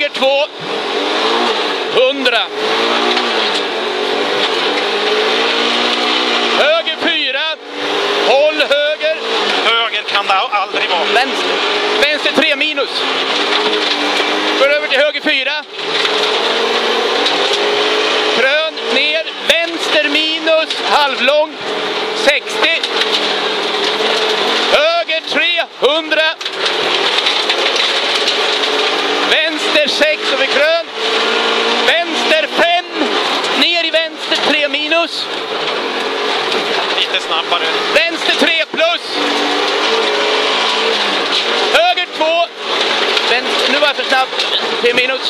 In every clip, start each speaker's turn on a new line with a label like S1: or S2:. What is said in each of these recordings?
S1: Höger 2. 100. Höger 4. Håll höger.
S2: Höger kan det aldrig vara.
S1: Vänster. Vänster 3 minus. Går över till höger 4. Krön ner. Vänster minus. Halvlång. 60. Höger 3. 100. Vänster 6 över krön. Vänster 5. Ner i vänster 3 minus.
S2: Lite snabbare.
S1: Vänster 3 plus. Höger 2. Vänster, nu var jag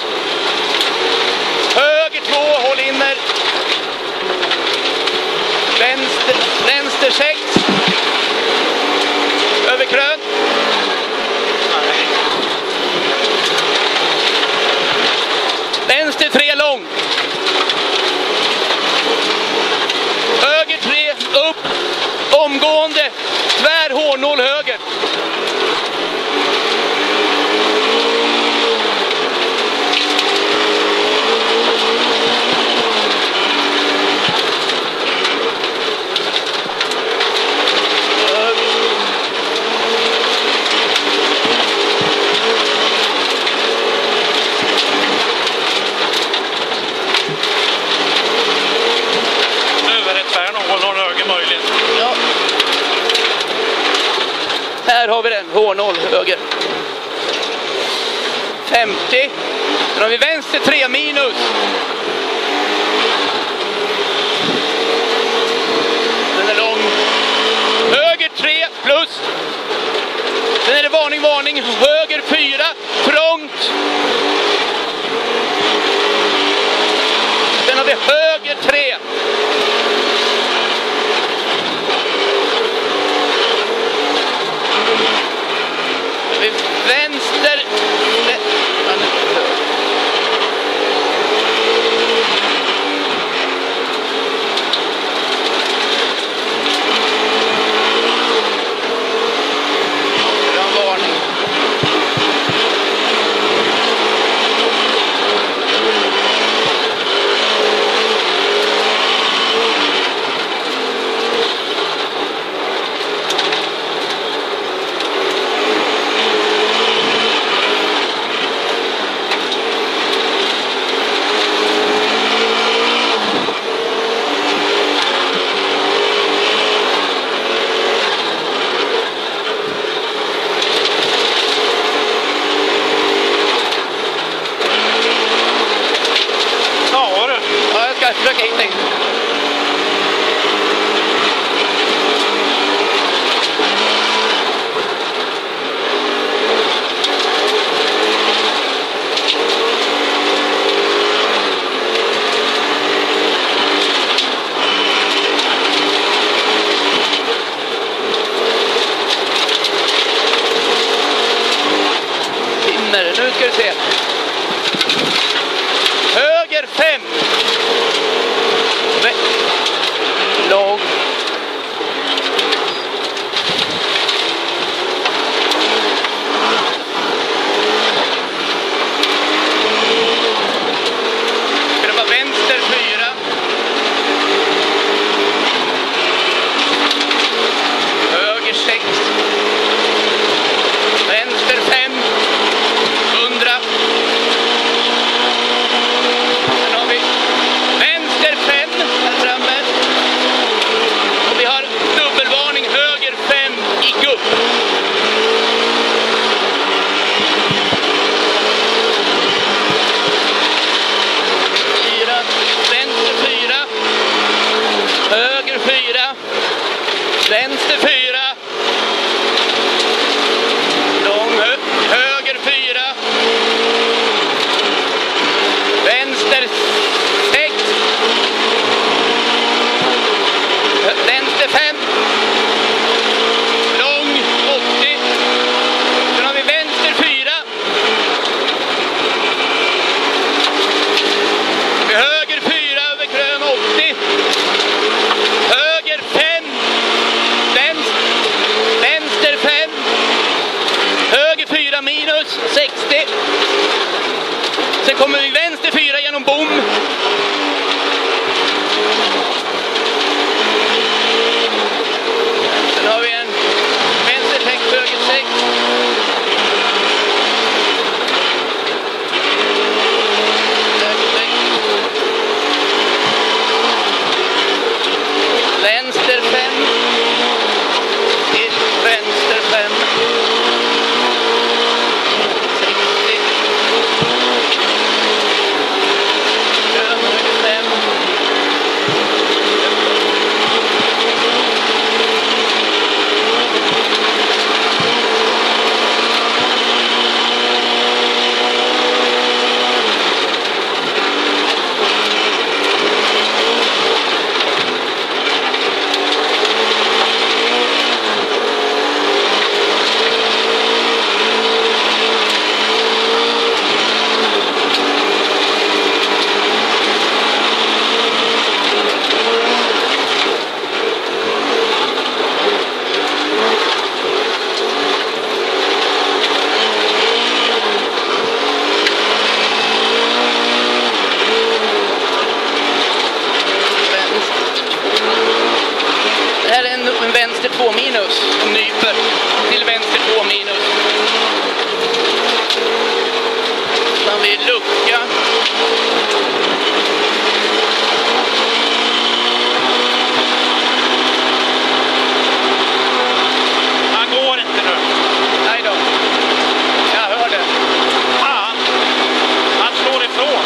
S1: H0 höger. 50. Sen har vi vänster 3 minus. Den är lång. Höger 3 plus. Sen är det varning, varning. Höger 4. Trångt. Sen har vi höger 3. Sen kommer vi vända Två minus nyper till vänster 2 minus. Sen har vi lucka.
S2: Han går inte nu.
S1: Nej då. Jag hör det.
S2: Fan! Han slår ifrån.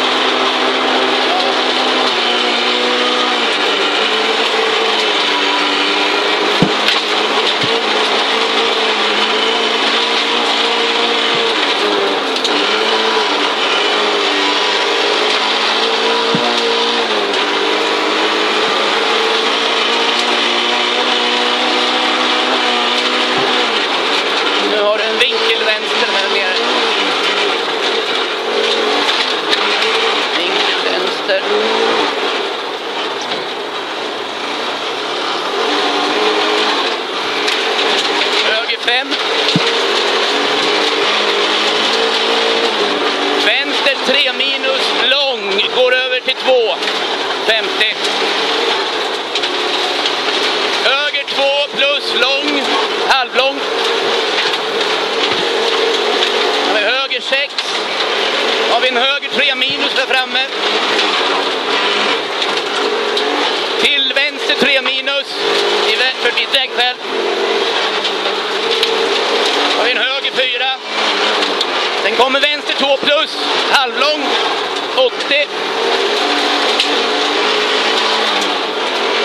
S1: Nu har du en vinkelvänster här nere. Vinkelvänster. Höger fem. Vänster tre minus lång går över till två. 50. Höger två plus lång, halvlång. Har vi höger 6. Har Tre minus där framme. Till vänster tre minus. I vä- förbi vägskäl. Har vi en höger fyra. Sen kommer vänster två plus. Halvlång. 80.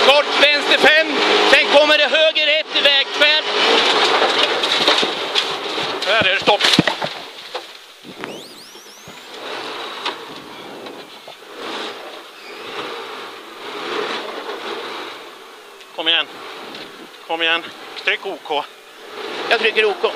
S1: Kort vänster fem. Sen kommer det höger ett i vägskäl.
S2: Där är det stopp. Tryck OK.
S1: Jag trycker OK.